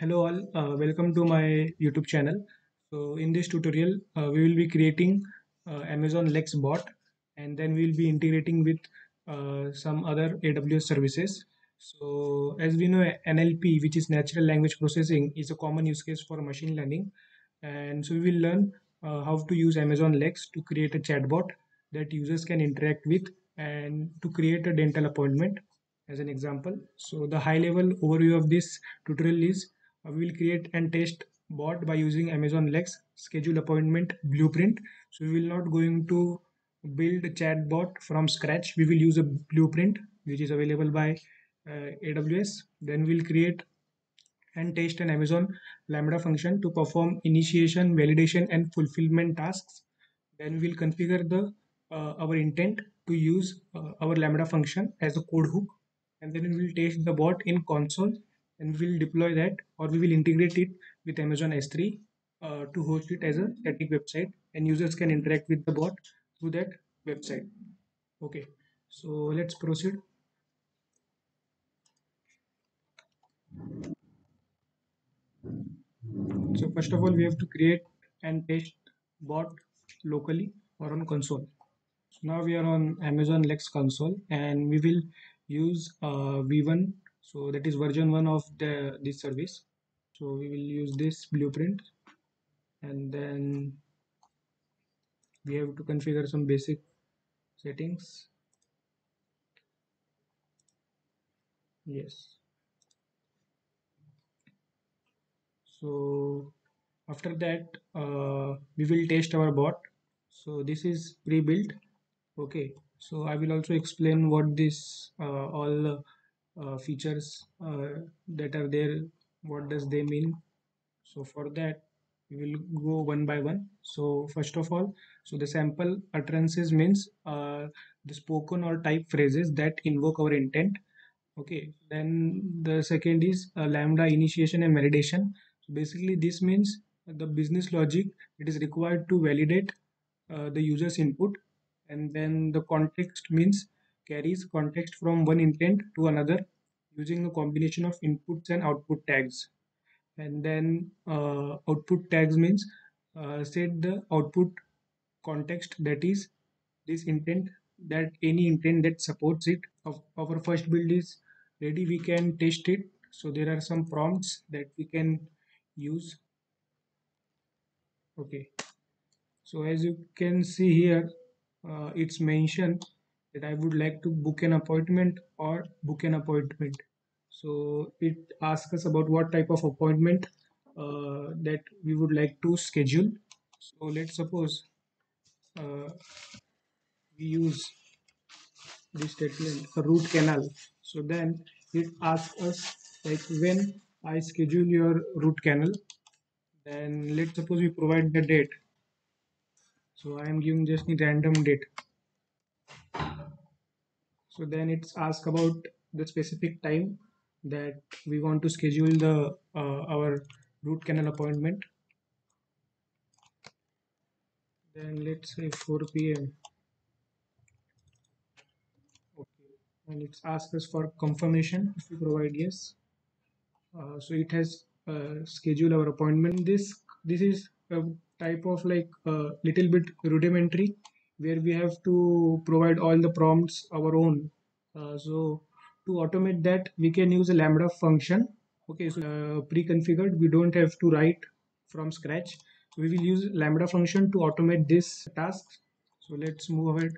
Hello all, uh, welcome to my YouTube channel. So in this tutorial, uh, we will be creating uh, Amazon Lex bot and then we will be integrating with uh, some other AWS services. So as we know, NLP, which is natural language processing, is a common use case for machine learning. And so we will learn uh, how to use Amazon Lex to create a chatbot that users can interact with and to create a dental appointment as an example. So the high level overview of this tutorial is we will create and test bot by using Amazon Lex schedule appointment blueprint. So we will not going to build a chat bot from scratch. We will use a blueprint which is available by uh, AWS. Then we'll create and test an Amazon Lambda function to perform initiation, validation, and fulfillment tasks. Then we'll configure the uh, our intent to use uh, our Lambda function as a code hook, and then we will test the bot in console, and we will deploy that or we will integrate it with Amazon S3 uh, to host it as a static website, and users can interact with the bot through that website. Okay, so let's proceed. So first of all, we have to create and test bot locally or on console. So now we are on Amazon Lex console and we will use uh, V1. So that is version one of the this service. So we will use this blueprint and then we have to configure some basic settings. Yes. so after that uh, we will test our bot so this is pre-built okay so I will also explain what this uh, all uh, features uh, that are there what does they mean? So for that we will go one by one. So first of all so the sample utterances means uh, the spoken or type phrases that invoke our intent. Okay then the second is uh, lambda initiation and validation. So basically this means the business logic it is required to validate uh, the user's input. And then the context means carries context from one intent to another using a combination of inputs and output tags. And then uh, output tags means uh, set the output context that is this intent that any intent that supports it. Of our first build is ready we can test it. So there are some prompts that we can use. Okay. So as you can see here uh, it's mentioned that I would like to book an appointment or book an appointment. So it asks us about what type of appointment uh, that we would like to schedule. So let's suppose uh, we use this statement a root canal. So then it asks us like when I schedule your root canal then let's suppose we provide the date. So I am giving just the random date so then it's asked about the specific time that we want to schedule the uh, our root canal appointment. Then let's say 4 p.m okay. And it's asked us for confirmation if we provide yes. Uh, so it has uh, scheduled our appointment. This this is a type of like a uh, little bit rudimentary where we have to provide all the prompts our own. Uh, so to automate that we can use a lambda function. Okay so uh, pre-configured we don't have to write from scratch. We will use lambda function to automate this task. So let's move ahead.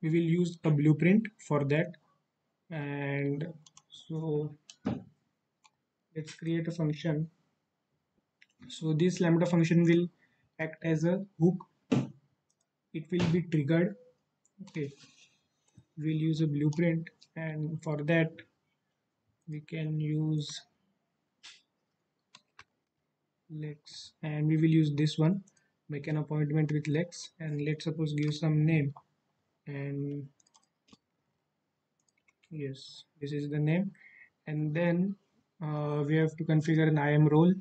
We will use a blueprint for that. And so let's create a function. So this lambda function will act as a hook. It will be triggered. Okay. We'll use a blueprint. And for that we can use lex. And we will use this one. Make an appointment with lex. And let's suppose give some name. And yes this is the name. And then uh, we have to configure an IAM role.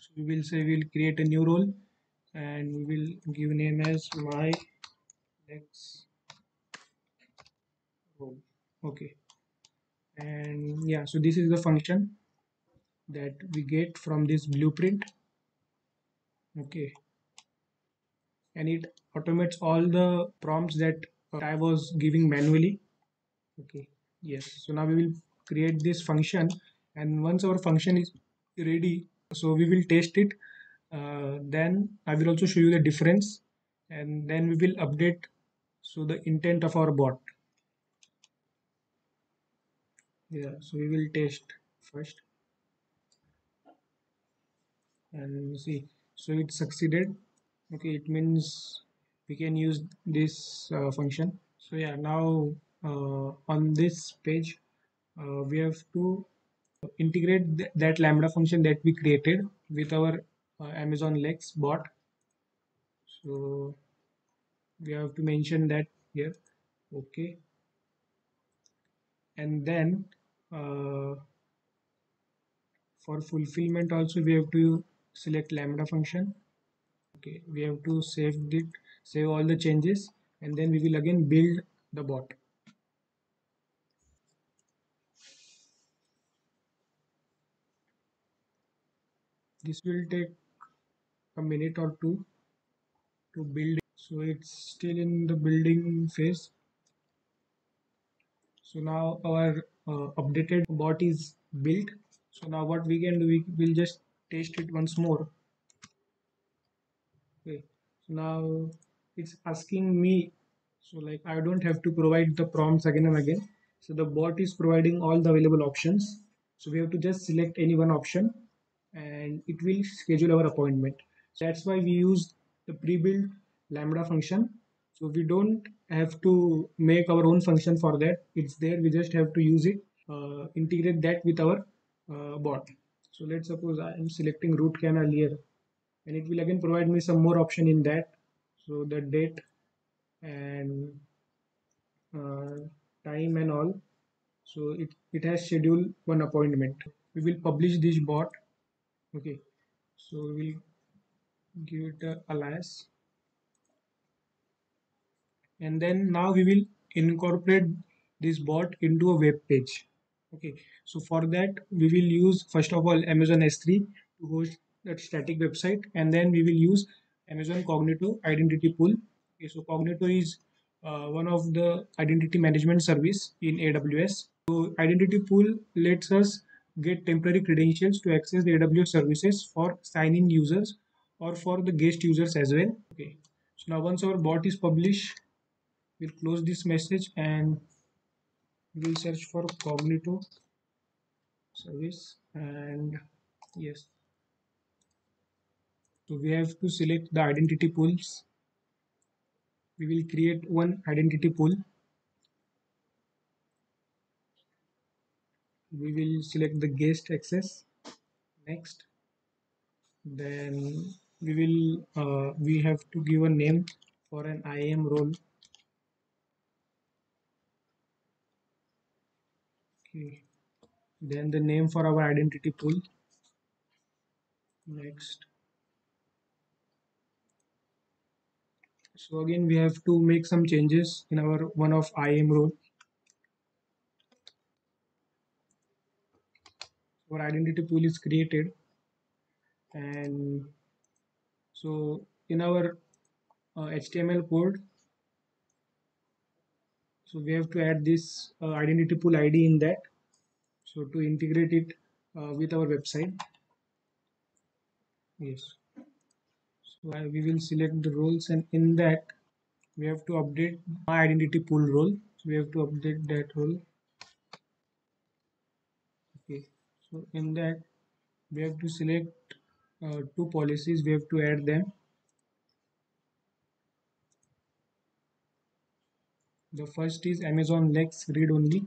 So we will say we'll create a new role and we will give name as my next role. Okay. And yeah so this is the function that we get from this blueprint. Okay. And it automates all the prompts that I was giving manually. Okay. Yes. So now we will create this function. And once our function is ready so we will test it. Uh, then I will also show you the difference. And then we will update so the intent of our bot. Yeah so we will test first. And see so it succeeded. Okay it means we can use this uh, function. So yeah now uh, on this page uh, we have to integrate th that lambda function that we created with our uh, amazon lex bot. So we have to mention that here. Okay. And then uh, for fulfillment also we have to select lambda function. Okay. We have to save it save all the changes. And then we will again build the bot this will take a minute or two to build. It. so it's still in the building phase. So now our uh, updated bot is built. So now what we can do we will just test it once more. Okay. So now it's asking me so like I don't have to provide the prompts again and again. So the bot is providing all the available options. So we have to just select any one option and it will schedule our appointment. So that's why we use the pre-built lambda function. So we don't have to make our own function for that. It's there. We just have to use it uh, integrate that with our uh, bot. So let's suppose I am selecting root canal here and it will again provide me some more option in that. So the date and uh, time and all. So it, it has scheduled one appointment. We will publish this bot okay. So we will give it a alias. And then now we will incorporate this bot into a web page. Okay. So for that we will use first of all amazon s3 to host that static website. And then we will use amazon cognito identity pool. Okay. So cognito is uh, one of the identity management service in aws so identity pool lets us get temporary credentials to access the aws services for sign-in users or for the guest users as well. Okay. So now once our bot is published we'll close this message and we'll search for cognito service. And yes. So we have to select the identity pools. We will create one identity pool we will select the guest access next. Then we will uh, we have to give a name for an IAM role. Okay. Then the name for our identity pool. Next. So again we have to make some changes in our one of IAM role our identity pool is created. And so in our uh, HTML code so we have to add this uh, identity pool ID in that. So to integrate it uh, with our website. Yes. So I, we will select the roles and in that we have to update my identity pool role. So we have to update that role. Okay so in that we have to select uh, two policies we have to add them. The first is amazon lex read only.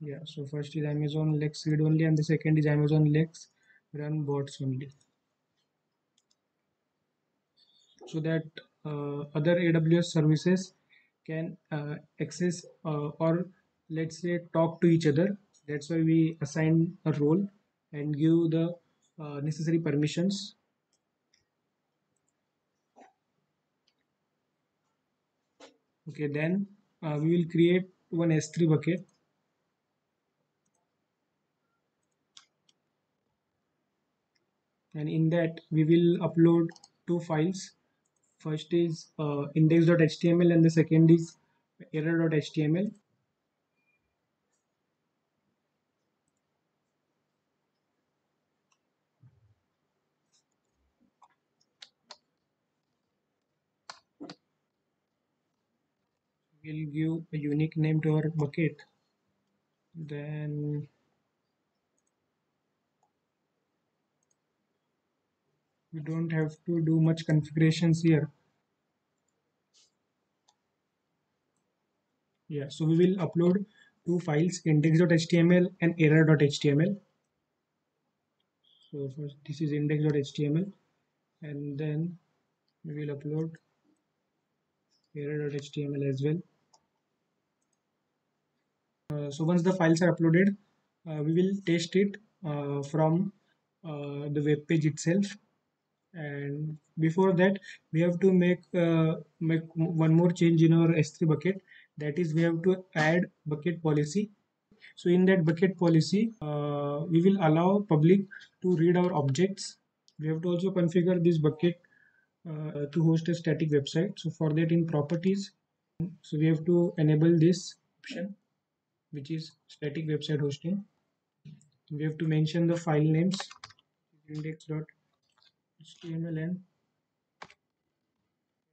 Yeah so first is amazon lex read only and the second is amazon lex run bots only. So that uh, other aws services can uh, access uh, or let's say talk to each other. That's why we assign a role and give the uh, necessary permissions. Okay then uh, we will create one s3 bucket. And in that we will upload two files first is uh, index.html and the second is error.html we'll give a unique name to our bucket. Then we don't have to do much configurations here. Yeah so we will upload two files index.html and error.html so first this is index.html and then we will upload error.html as well. Uh, so once the files are uploaded uh, we will test it uh, from uh, the web page itself and before that we have to make uh, make one more change in our s3 bucket. That is we have to add bucket policy. So in that bucket policy uh, we will allow public to read our objects. We have to also configure this bucket uh, to host a static website. So for that in properties so we have to enable this option which is static website hosting. We have to mention the file names index.html and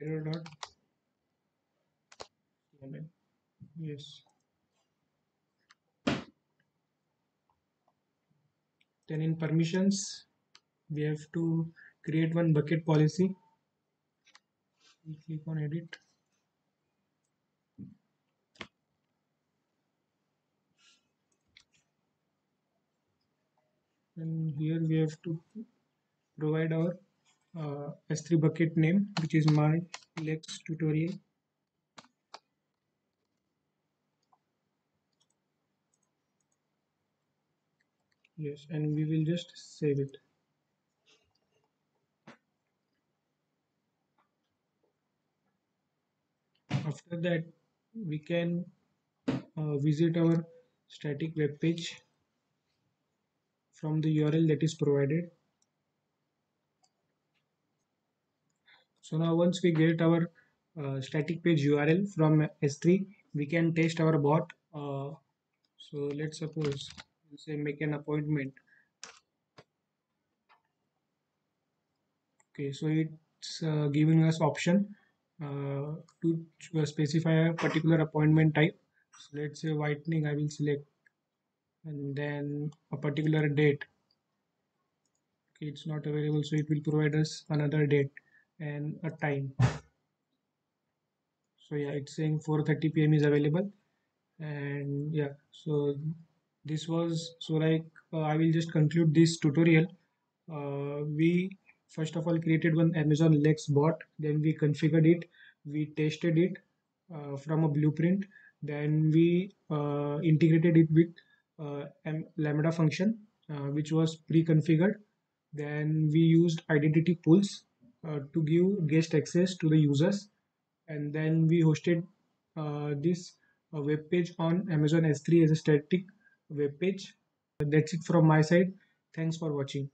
error.html yes. Then in permissions we have to create one bucket policy. We click on edit. And here we have to provide our uh, s3 bucket name which is my lex tutorial. Yes and we will just save it. After that we can uh, visit our static web page from the URL that is provided so now once we get our uh, static page URL from S3 we can test our bot uh, so let's suppose say make an appointment. Okay so it's uh, giving us option uh, to specify a particular appointment type. So let's say whitening I will select and then a particular date. Okay, it's not available so it will provide us another date and a time. So yeah it's saying 4:30 p.m. is available. And yeah so this was so like uh, I will just conclude this tutorial. Uh, we first of all created one Amazon Lex bot. Then we configured it. We tested it uh, from a blueprint. Then we uh, integrated it with uh, lambda function uh, which was pre-configured. Then we used identity pools to give guest access to the users. And then we hosted uh, this uh, web page on amazon s3 as a static web page. That's it from my side. Thanks for watching